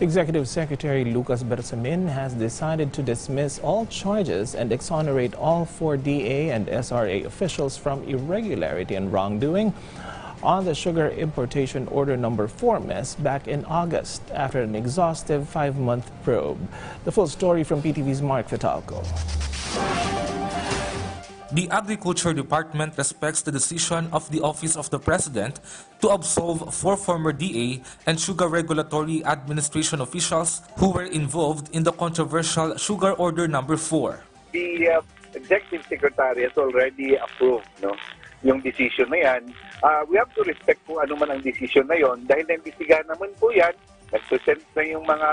Executive Secretary Lucas Bersamin has decided to dismiss all charges and exonerate all four DA and SRA officials from irregularity and wrongdoing on the sugar importation order number 4 miss back in August after an exhaustive five-month probe. The full story from PTV's Mark Vitalco. The Agriculture Department respects the decision of the Office of the President to absolve four former DA and Sugar Regulatory Administration officials who were involved in the controversial Sugar Order Number 4. the uh, executive secretary has already approved no yung decision na yan. Uh, we have to respect kung ano man ang decision na yon dahil naimbestigahan naman po yan. Nagsusend na yung mga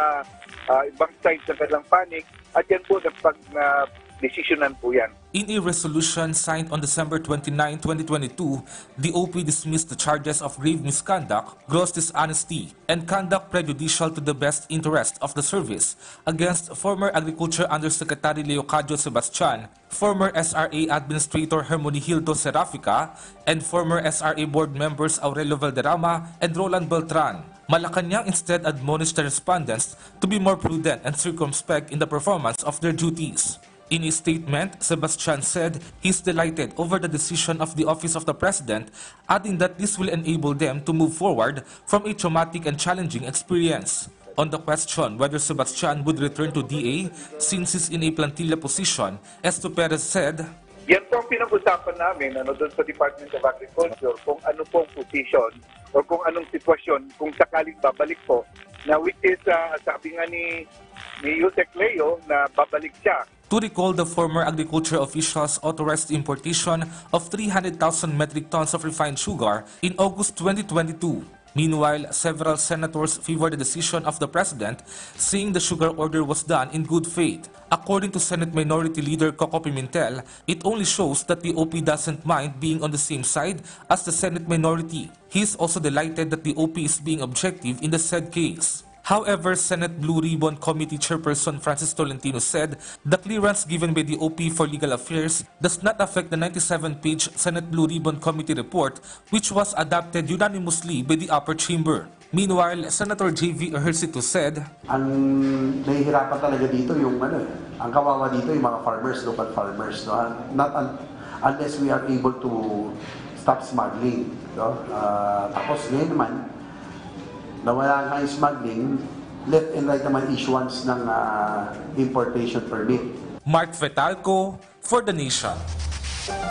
uh, ibang sides ng kanilang panic at yan po napag na desisyonan po yan. In a resolution signed on December 29, 2022, the OP dismissed the charges of grave misconduct, gross dishonesty, and conduct prejudicial to the best interest of the service against former Agriculture Undersecretary Leocadio Sebastian, former SRA Administrator Hermenegildo Serafica, and former SRA board members Aurelio Valderrama and Roland Beltran. Malacanang instead admonished the respondents to be more prudent and circumspect in the performance of their duties. In a statement, Sebastian said he's delighted over the decision of the Office of the President, adding that this will enable them to move forward from a traumatic and challenging experience. On the question whether Sebastian would return to DA since he's in a plantilla position, Esto Perez said, Yan po ang pinag-usapan namin ano, doon sa Department of Agriculture kung ano pong position o kung anong sitwasyon kung sakaling babalik po na which is uh, sabi nga ni, ni Yusek Leo na babalik siya to recall the former agriculture officials authorized importation of 300,000 metric tons of refined sugar in August 2022. Meanwhile, several senators favored the decision of the president, saying the sugar order was done in good faith. According to Senate Minority Leader Coco Pimentel, it only shows that the OP doesn't mind being on the same side as the Senate minority. He is also delighted that the OP is being objective in the said case. However, Senate Blue Ribbon Committee Chairperson Francis Tolentino said the clearance given by the OP for Legal Affairs does not affect the 97-page Senate Blue Ribbon Committee report which was adopted unanimously by the upper chamber. Meanwhile, Senator J.V. Ejercito said, ang nahihirapan talaga dito yung ano, eh, ang kawawa dito yung mga farmers, local farmers, no? Not un- unless we are able to stop smuggling, no? Ah, tapos ngayon naman, nawala nga yung smuggling, left and right naman issuance ng ah, importation permit. Mark Fetalco for The Nation.